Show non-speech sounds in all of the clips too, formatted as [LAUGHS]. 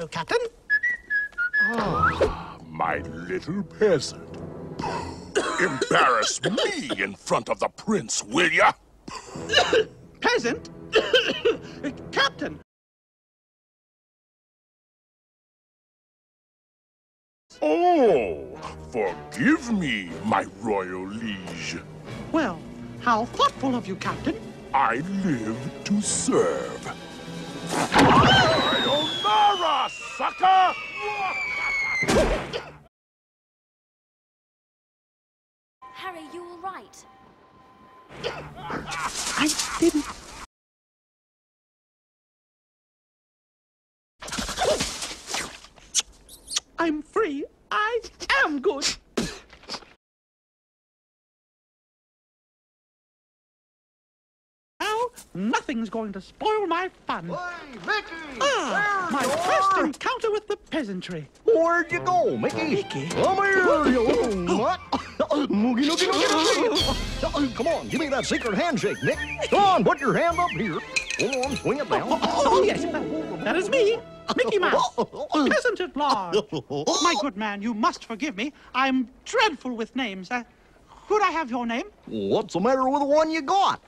go, Captain. Ah, my little peasant. Embarrass me in front of the prince, will ya? Peasant? [COUGHS] Captain! Oh, forgive me, my royal liege. Well, how thoughtful of you, Captain. I live to serve. Sayonara, sucker! Harry, you all right? I didn't. I'm free. I am good. Now, nothing's going to spoil my fun. Hey, Mickey! Ah, my first encounter with the peasantry. Where'd you go, Mickey? Mickey? Come here, you little [LAUGHS] nut. Moogie, noogie, noogie, noogie. Come on, give me that secret handshake, Nick. Come on, put your hand up here. Come on, swing it down. Oh, oh, yes, that is me, Mickey Mouse, peasant at large. My good man, you must forgive me. I'm dreadful with names. Uh, could I have your name? What's the matter with the one you got?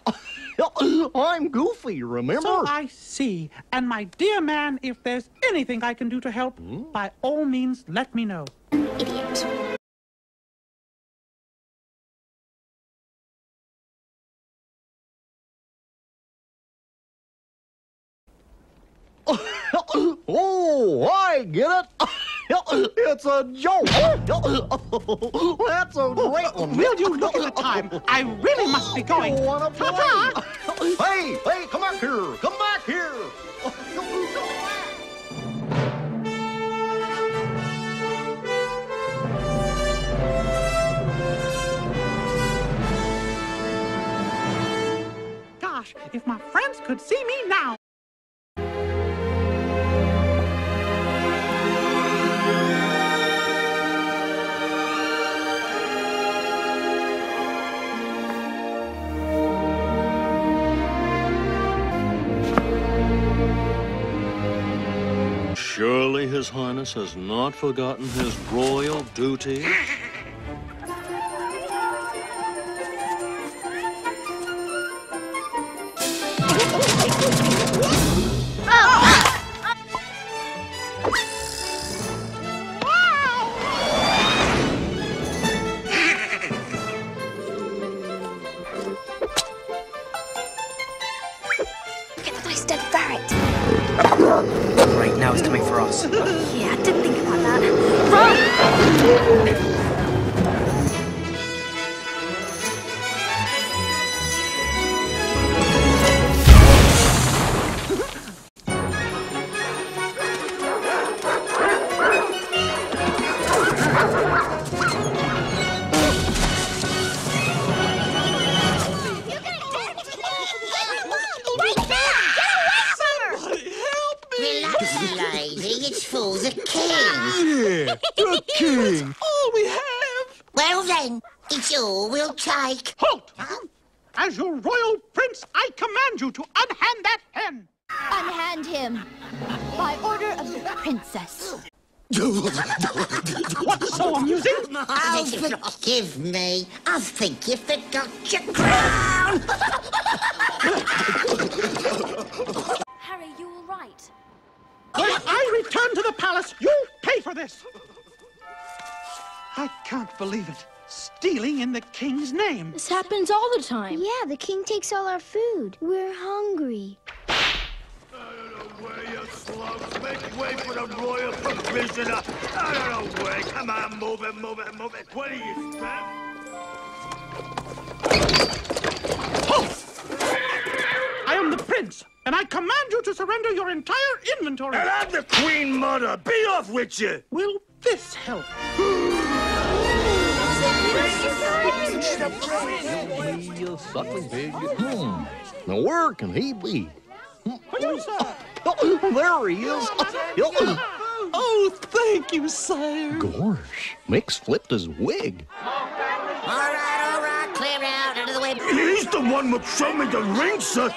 [LAUGHS] I'm Goofy, remember? So I see. And my dear man, if there's anything I can do to help, hmm? by all means, let me know. Idiot. [LAUGHS] oh, I get it. [LAUGHS] It's a joke. That's a great one. Will you look at the time? I really must be going. Ta-ta! Hey, hey, come back here. Come back here. Gosh, if my friends could see me now. His Highness has not forgotten his royal duty. Get the. Right, now it's coming for us. [LAUGHS] Yeah, I didn't think about that. Run! It's for the king. Yeah, the [LAUGHS] king. All we have. Well then, it's all we'll take. Halt! As your royal prince, I command you to unhand that hen. Unhand him. By order of the princess. What's so amusing? Oh, forgive me. I think you forgot your crown. Harry, you all right? When I return to the palace, you pay for this. I can't believe it. Stealing in the king's name. This happens all the time. Yeah, the king takes all our food. We're hungry. Way, you slugs! Make way for the royal provisioner! Out of the way! Come on, move it, move it, move it! What are you, spent? I am the prince, and I command you to surrender your entire inventory. And I'm the queen mother! Be off with you! Will this help? Be a suckling pig. Hmm. Now where can he be? Producer! Oh, there he is. Oh, thank you, sire. Gosh, Mick's flipped his wig. All right, all right. Clear out. Out of the way. He's the one who showed me the ring, sir!